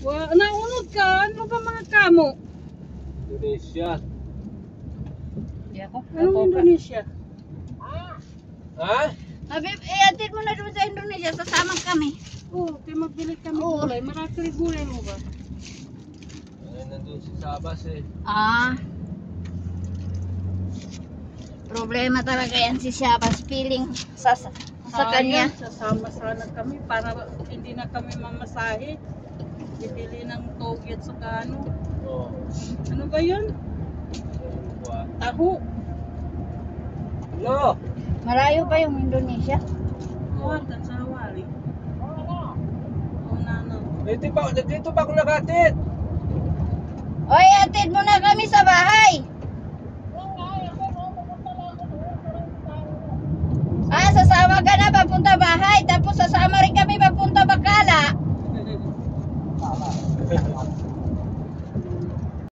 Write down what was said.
Wa, naunod ka? Ano ba mga kamo? Indonesia. Di ako. Anong Indonesia? Ha? Sabi, eh, atid mo na doon sa Indonesia. Sasama kami. Oo, oh, kaya magbili kami Oo. gulay. Marami gulay mo ba? Ay, nandun si Sabas eh. Ah. Problema talaga yan si Shabas. Feeling sa, sa, sa kanya. Sayang, Sasama sana kami para hindi na kami mamasahe. Bibili ng togi at saka ano. Oo. Ano ba yun? Ba? Taho. Hello? Malayo pa yung Indonesia. Kawagan sa Hawali. Oo na no. Dito pa, dito pa ako nakatid. Oy, atid mo na kami sa bahay. Ah, sasama ka na